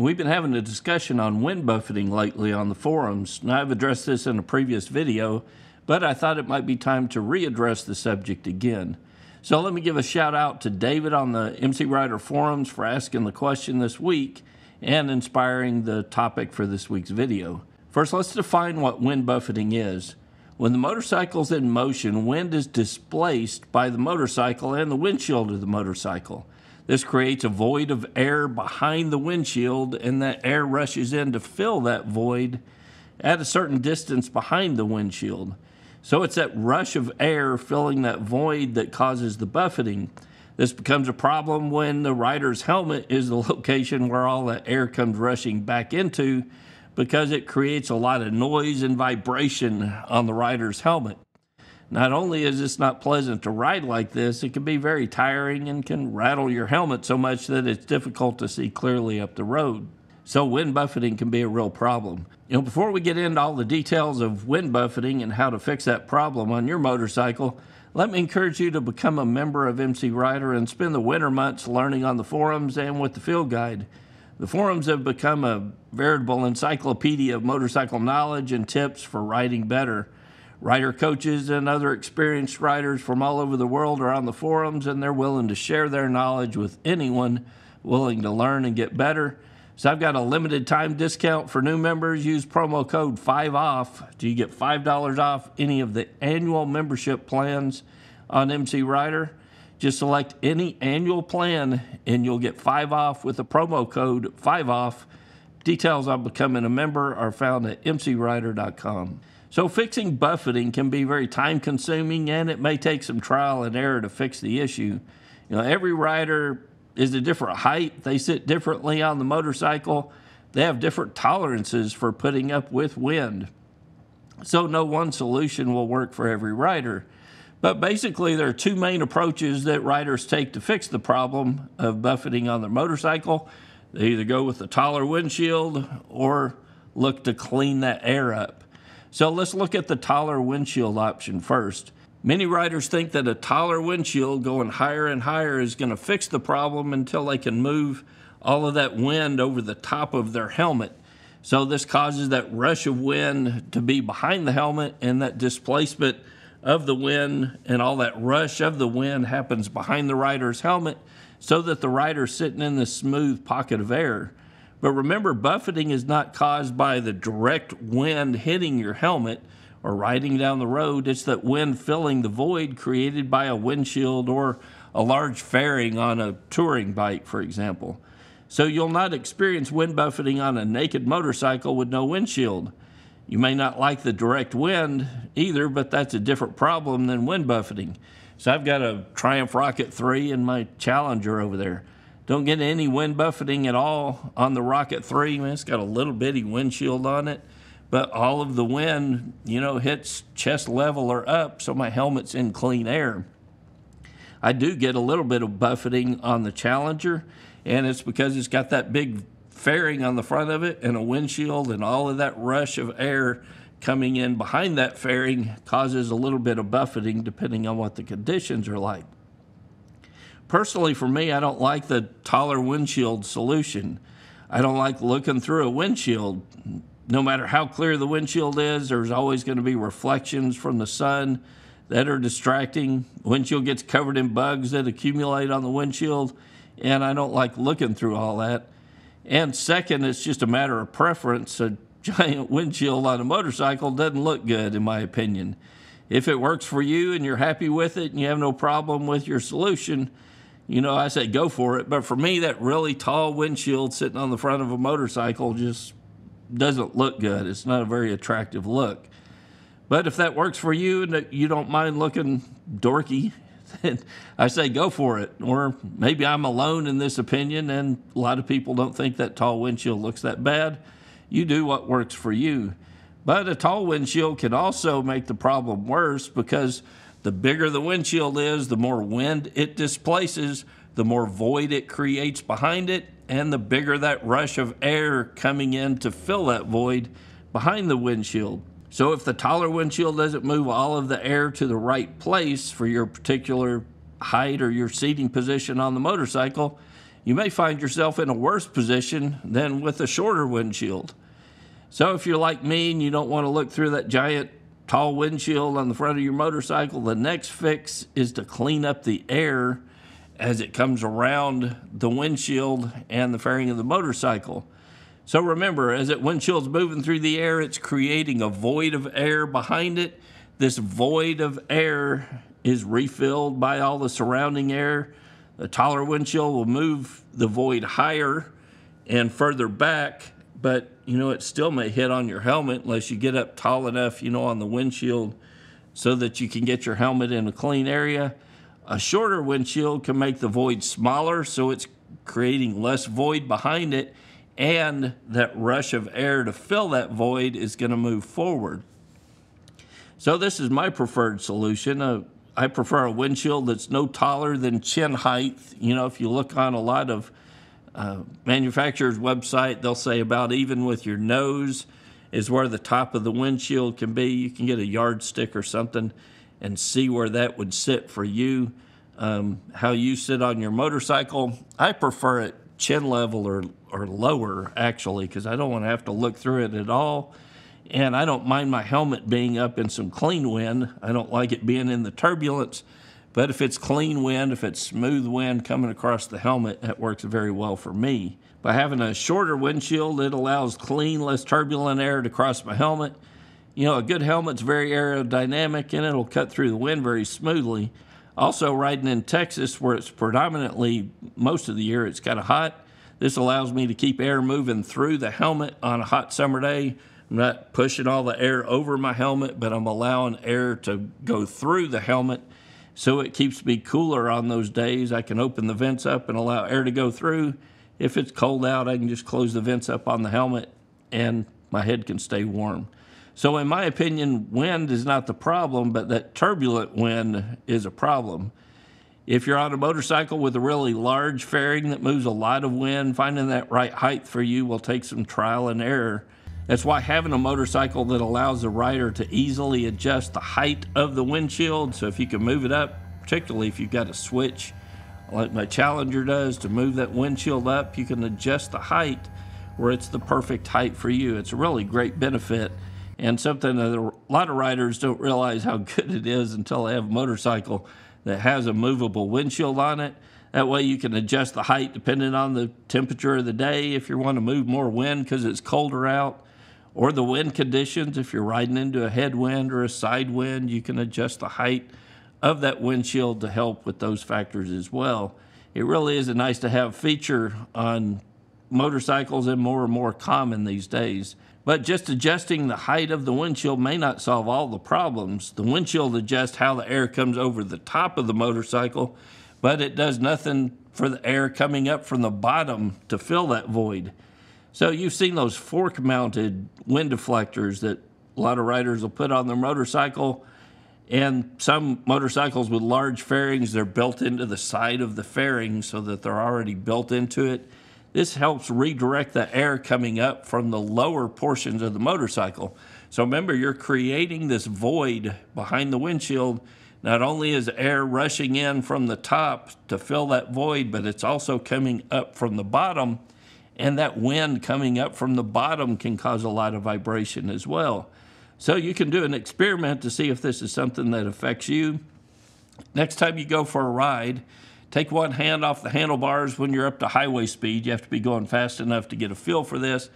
We've been having a discussion on wind buffeting lately on the forums. Now, I've addressed this in a previous video, but I thought it might be time to readdress the subject again. So let me give a shout out to David on the MC Rider forums for asking the question this week and inspiring the topic for this week's video. First, let's define what wind buffeting is. When the motorcycle's in motion, wind is displaced by the motorcycle and the windshield of the motorcycle. This creates a void of air behind the windshield, and that air rushes in to fill that void at a certain distance behind the windshield. So it's that rush of air filling that void that causes the buffeting. This becomes a problem when the rider's helmet is the location where all that air comes rushing back into because it creates a lot of noise and vibration on the rider's helmet. Not only is this not pleasant to ride like this, it can be very tiring and can rattle your helmet so much that it's difficult to see clearly up the road. So wind buffeting can be a real problem. You know, before we get into all the details of wind buffeting and how to fix that problem on your motorcycle, let me encourage you to become a member of MC Rider and spend the winter months learning on the forums and with the field guide. The forums have become a veritable encyclopedia of motorcycle knowledge and tips for riding better. Rider coaches and other experienced writers from all over the world are on the forums and they're willing to share their knowledge with anyone willing to learn and get better. So I've got a limited time discount for new members. Use promo code 5OFF. Do you get $5 off any of the annual membership plans on MC Rider? Just select any annual plan and you'll get 5 off with the promo code 5OFF. Details on becoming a member are found at mcrider.com. So fixing buffeting can be very time consuming and it may take some trial and error to fix the issue. You know, every rider is a different height. They sit differently on the motorcycle. They have different tolerances for putting up with wind. So, no one solution will work for every rider. But basically, there are two main approaches that riders take to fix the problem of buffeting on their motorcycle. They either go with a taller windshield or look to clean that air up. So, let's look at the taller windshield option first. Many riders think that a taller windshield going higher and higher is going to fix the problem until they can move all of that wind over the top of their helmet. So this causes that rush of wind to be behind the helmet and that displacement of the wind and all that rush of the wind happens behind the rider's helmet so that the rider's sitting in this smooth pocket of air. But remember, buffeting is not caused by the direct wind hitting your helmet or riding down the road, it's that wind filling the void created by a windshield or a large fairing on a touring bike, for example. So you'll not experience wind buffeting on a naked motorcycle with no windshield. You may not like the direct wind either, but that's a different problem than wind buffeting. So I've got a Triumph Rocket 3 in my Challenger over there. Don't get any wind buffeting at all on the Rocket 3. Man, it's got a little bitty windshield on it but all of the wind, you know, hits chest level or up, so my helmet's in clean air. I do get a little bit of buffeting on the Challenger, and it's because it's got that big fairing on the front of it and a windshield, and all of that rush of air coming in behind that fairing causes a little bit of buffeting depending on what the conditions are like. Personally, for me, I don't like the taller windshield solution. I don't like looking through a windshield no matter how clear the windshield is, there's always going to be reflections from the sun that are distracting. Windshield gets covered in bugs that accumulate on the windshield, and I don't like looking through all that. And second, it's just a matter of preference. A giant windshield on a motorcycle doesn't look good, in my opinion. If it works for you and you're happy with it and you have no problem with your solution, you know, I say go for it. But for me, that really tall windshield sitting on the front of a motorcycle just doesn't look good. It's not a very attractive look. But if that works for you and you don't mind looking dorky, then I say go for it. Or maybe I'm alone in this opinion and a lot of people don't think that tall windshield looks that bad. You do what works for you. But a tall windshield can also make the problem worse because the bigger the windshield is, the more wind it displaces, the more void it creates behind it, and the bigger that rush of air coming in to fill that void behind the windshield. So if the taller windshield doesn't move all of the air to the right place for your particular height or your seating position on the motorcycle, you may find yourself in a worse position than with a shorter windshield. So if you're like me and you don't want to look through that giant tall windshield on the front of your motorcycle, the next fix is to clean up the air as it comes around the windshield and the fairing of the motorcycle. So remember, as that windshield's moving through the air, it's creating a void of air behind it. This void of air is refilled by all the surrounding air. The taller windshield will move the void higher and further back, but you know, it still may hit on your helmet unless you get up tall enough, you know, on the windshield so that you can get your helmet in a clean area. A shorter windshield can make the void smaller, so it's creating less void behind it and that rush of air to fill that void is going to move forward. So this is my preferred solution. Uh, I prefer a windshield that's no taller than chin height. You know, if you look on a lot of uh, manufacturers' website, they'll say about even with your nose is where the top of the windshield can be. You can get a yardstick or something and see where that would sit for you. Um, how you sit on your motorcycle. I prefer it chin level or, or lower, actually, because I don't want to have to look through it at all. And I don't mind my helmet being up in some clean wind. I don't like it being in the turbulence. But if it's clean wind, if it's smooth wind coming across the helmet, that works very well for me. By having a shorter windshield, it allows clean, less turbulent air to cross my helmet. You know, a good helmet's very aerodynamic and it'll cut through the wind very smoothly. Also, riding in Texas, where it's predominantly most of the year, it's kind of hot. This allows me to keep air moving through the helmet on a hot summer day. I'm not pushing all the air over my helmet, but I'm allowing air to go through the helmet so it keeps me cooler on those days. I can open the vents up and allow air to go through. If it's cold out, I can just close the vents up on the helmet and my head can stay warm. So, in my opinion, wind is not the problem, but that turbulent wind is a problem. If you're on a motorcycle with a really large fairing that moves a lot of wind, finding that right height for you will take some trial and error. That's why having a motorcycle that allows the rider to easily adjust the height of the windshield. So, if you can move it up, particularly if you've got a switch like my Challenger does to move that windshield up, you can adjust the height where it's the perfect height for you. It's a really great benefit and something that a lot of riders don't realize how good it is until they have a motorcycle that has a movable windshield on it. That way you can adjust the height depending on the temperature of the day if you want to move more wind because it's colder out or the wind conditions. If you're riding into a headwind or a side wind, you can adjust the height of that windshield to help with those factors as well. It really is a nice to have feature on motorcycles and more and more common these days. But just adjusting the height of the windshield may not solve all the problems. The windshield adjusts how the air comes over the top of the motorcycle, but it does nothing for the air coming up from the bottom to fill that void. So you've seen those fork mounted wind deflectors that a lot of riders will put on their motorcycle. And some motorcycles with large fairings, they're built into the side of the fairing so that they're already built into it. This helps redirect the air coming up from the lower portions of the motorcycle. So remember, you're creating this void behind the windshield. Not only is air rushing in from the top to fill that void, but it's also coming up from the bottom. And that wind coming up from the bottom can cause a lot of vibration as well. So you can do an experiment to see if this is something that affects you. Next time you go for a ride, Take one hand off the handlebars when you're up to highway speed. You have to be going fast enough to get a feel for this.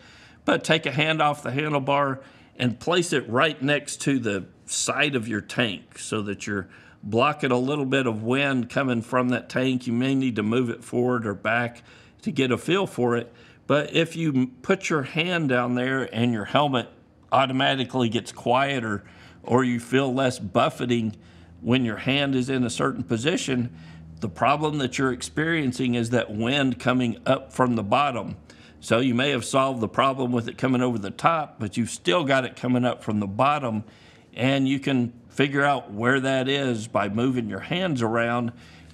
But take a hand off the handlebar and place it right next to the side of your tank so that you're blocking a little bit of wind coming from that tank. You may need to move it forward or back to get a feel for it. But if you put your hand down there and your helmet automatically gets quieter or you feel less buffeting when your hand is in a certain position, the problem that you're experiencing is that wind coming up from the bottom. So you may have solved the problem with it coming over the top, but you've still got it coming up from the bottom. And you can figure out where that is by moving your hands around.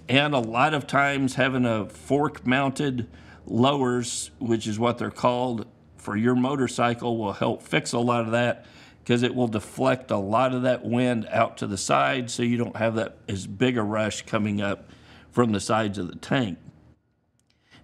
And a lot of times, having a fork mounted lowers, which is what they're called for your motorcycle, will help fix a lot of that because it will deflect a lot of that wind out to the side so you don't have that as big a rush coming up from the sides of the tank.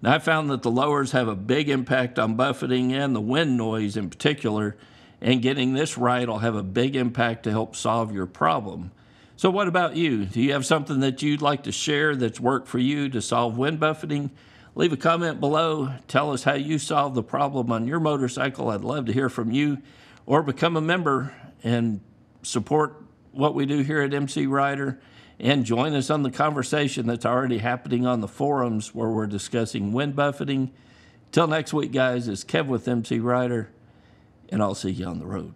Now, I found that the lowers have a big impact on buffeting and the wind noise in particular, and getting this right will have a big impact to help solve your problem. So, what about you? Do you have something that you'd like to share that's worked for you to solve wind buffeting? Leave a comment below. Tell us how you solved the problem on your motorcycle. I'd love to hear from you. Or become a member and support what we do here at MC Rider and join us on the conversation that's already happening on the forums where we're discussing wind buffeting. Till next week, guys, it's Kev with MC Rider, and I'll see you on the road.